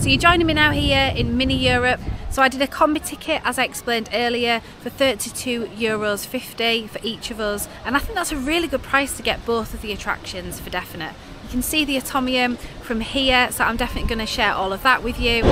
So you're joining me now here in Mini Europe. So I did a combi ticket, as I explained earlier, for 32 euros 50 for each of us. And I think that's a really good price to get both of the attractions for definite. You can see the Atomium from here, so I'm definitely going to share all of that with you.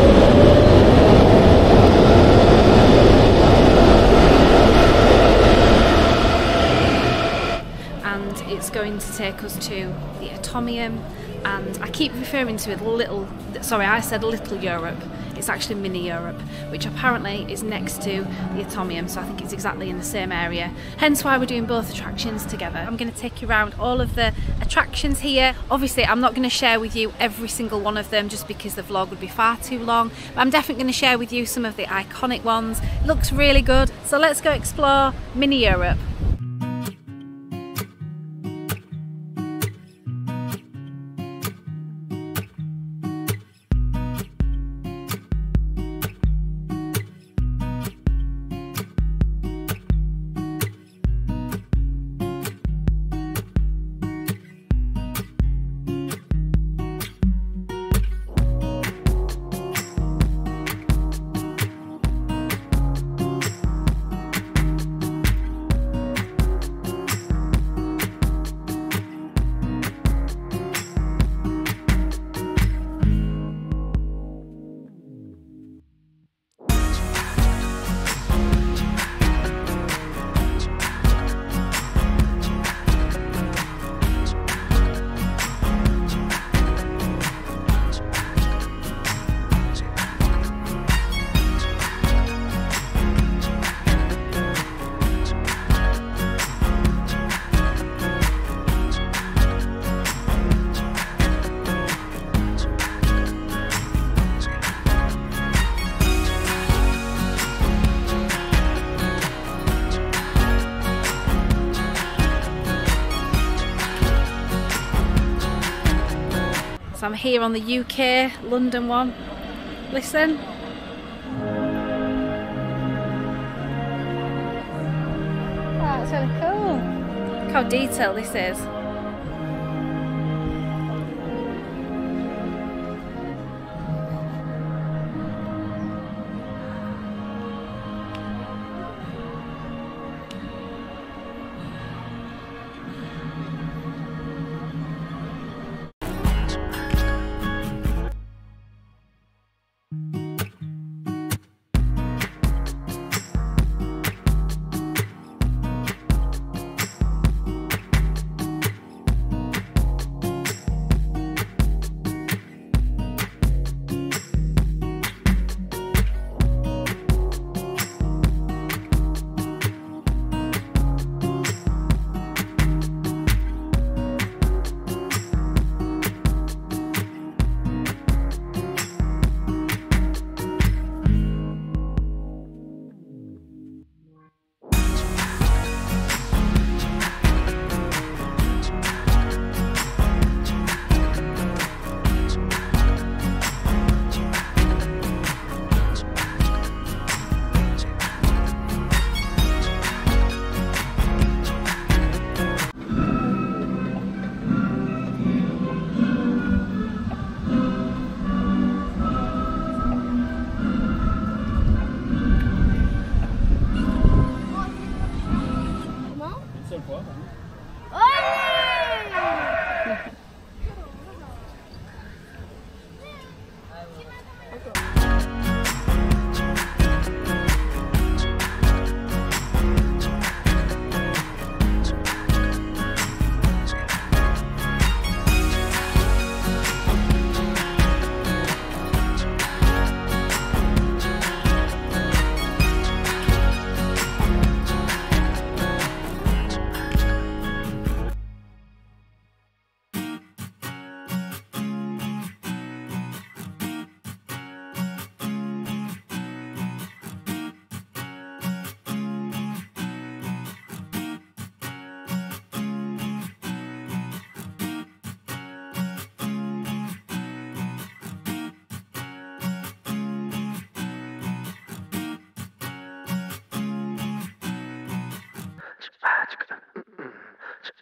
And it's going to take us to the Atomium and I keep referring to it little sorry I said little Europe. It's actually mini Europe which apparently is next to the Atomium so I think it's exactly in the same area. Hence why we're doing both attractions together. I'm going to take you around all of the attractions here. Obviously I'm not going to share with you every single one of them just because the vlog would be far too long but I'm definitely going to share with you some of the iconic ones. It looks really good so let's go explore mini Europe I'm here on the UK London one. Listen. That's really cool. Look how detailed this is.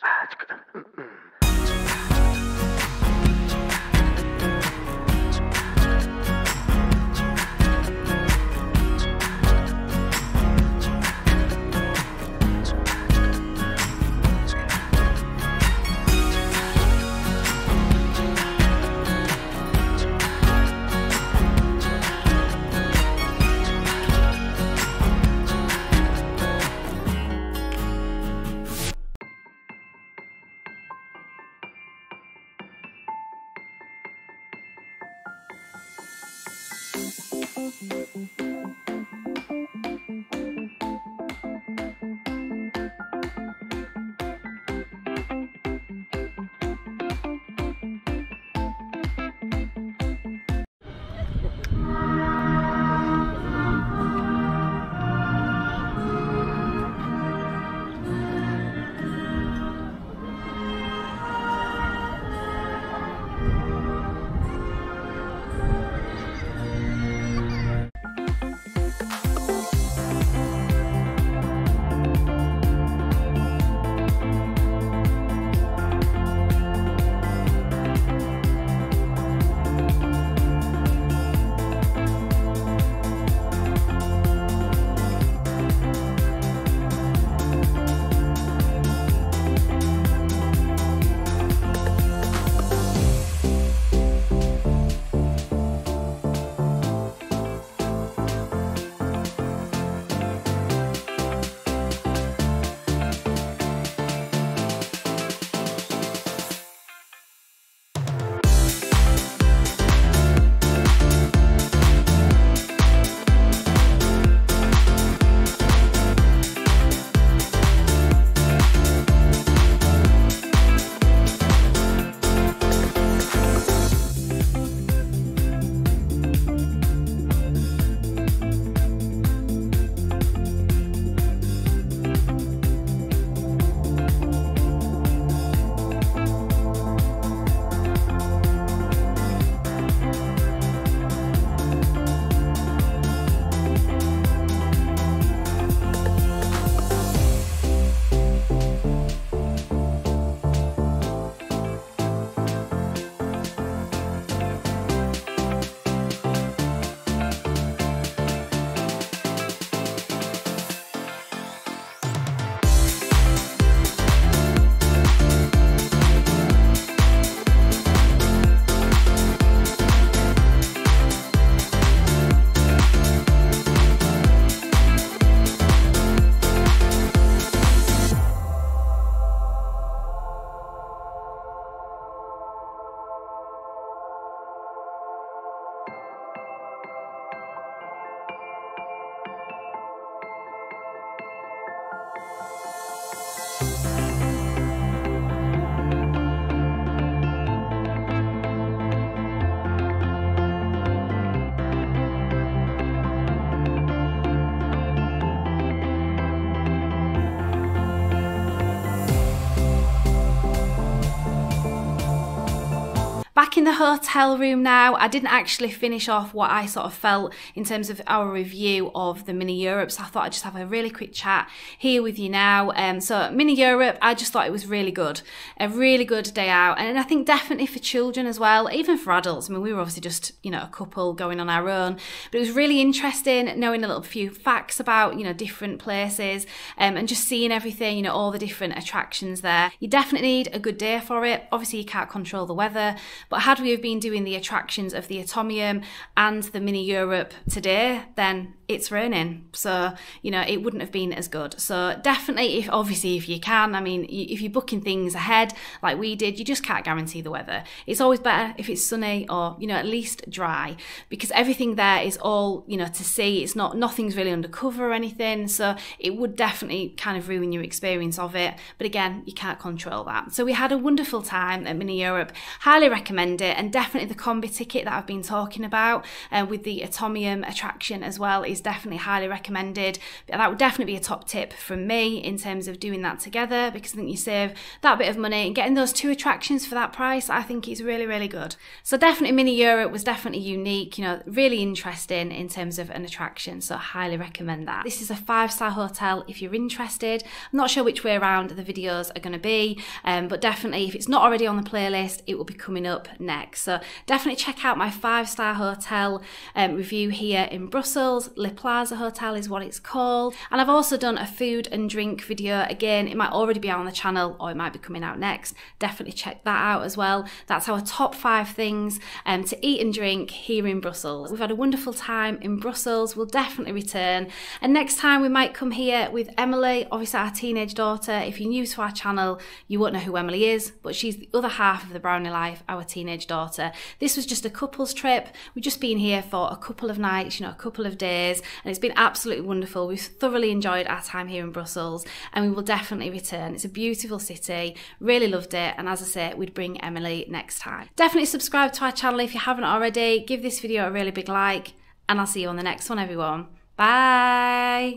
आज the hotel room now, I didn't actually finish off what I sort of felt in terms of our review of the Mini Europe, so I thought I'd just have a really quick chat here with you now. Um, so, Mini Europe, I just thought it was really good. A really good day out, and I think definitely for children as well, even for adults. I mean, we were obviously just, you know, a couple going on our own, but it was really interesting knowing a little few facts about, you know, different places um, and just seeing everything, you know, all the different attractions there. You definitely need a good day for it. Obviously, you can't control the weather, but had we have been doing the attractions of the Atomium and the Mini Europe today, then it's raining. So, you know, it wouldn't have been as good. So, definitely, if obviously, if you can, I mean, if you're booking things ahead like we did, you just can't guarantee the weather. It's always better if it's sunny or, you know, at least dry because everything there is all, you know, to see. It's not, nothing's really undercover or anything. So, it would definitely kind of ruin your experience of it. But again, you can't control that. So, we had a wonderful time at Mini Europe. Highly recommend it. And definitely the combi ticket that I've been talking about uh, with the Atomium attraction as well is definitely highly recommended. That would definitely be a top tip from me in terms of doing that together because I think you save that bit of money and getting those two attractions for that price, I think is really, really good. So definitely Mini Europe was definitely unique, you know, really interesting in terms of an attraction. So I highly recommend that. This is a five star hotel if you're interested. I'm not sure which way around the videos are going to be, um, but definitely if it's not already on the playlist, it will be coming up next. So definitely check out my five star hotel um, review here in Brussels. Le Plaza Hotel is what it's called. And I've also done a food and drink video. Again, it might already be on the channel or it might be coming out next. Definitely check that out as well. That's our top five things um, to eat and drink here in Brussels. We've had a wonderful time in Brussels. We'll definitely return. And next time we might come here with Emily, obviously our teenage daughter. If you're new to our channel, you won't know who Emily is, but she's the other half of the Brownie Life, our teenage teenage daughter. This was just a couple's trip. We've just been here for a couple of nights, you know, a couple of days, and it's been absolutely wonderful. We've thoroughly enjoyed our time here in Brussels, and we will definitely return. It's a beautiful city, really loved it, and as I say, we'd bring Emily next time. Definitely subscribe to our channel if you haven't already. Give this video a really big like, and I'll see you on the next one, everyone. Bye.